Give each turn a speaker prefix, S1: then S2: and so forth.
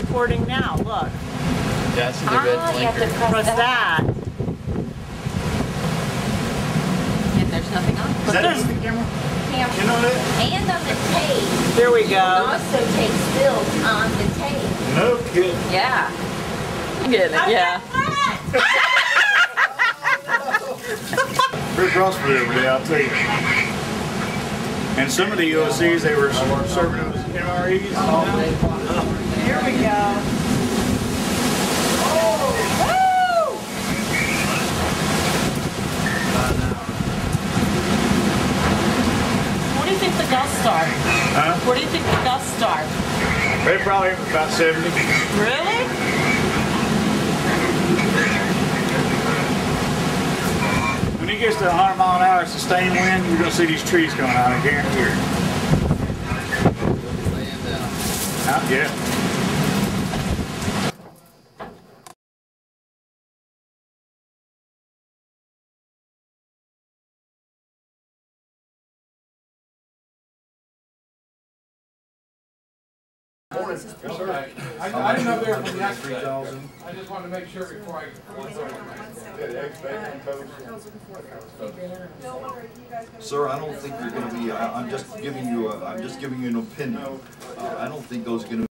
S1: Recording now, look.
S2: That's the
S3: Ah,
S2: red
S3: you have to
S2: blinker.
S3: press
S1: Press
S3: that.
S1: that.
S3: And there's nothing on.
S4: Is that
S1: there's-
S4: the camera?
S3: Cam-
S4: You know that?
S3: And on the tape.
S1: There we
S3: It
S1: go.
S3: also takes stills on the tape.
S4: No kidding.
S3: Yeah.
S1: I Get it, yeah.
S4: Very prosperous every day, I'll tell you. And some of the USCs, they were serving those MREs.
S1: Here we go. What do you think the gusts are?
S4: Huh?
S1: What do you think the gusts are?
S4: They probably about 70.
S1: Really?
S4: When it gets to 100 mile an hour sustained wind, you're going to see these trees coming out, I guarantee you.
S2: Laying uh, down.
S4: Uh, Yeah.
S5: I, I didn't know they were from yesterday. I just wanted to make sure before I.
S6: Sir, I don't think you're gonna be, I- I'm just giving you, a- I'm just giving you an opinion. Uh, I don't think those are gonna
S2: Look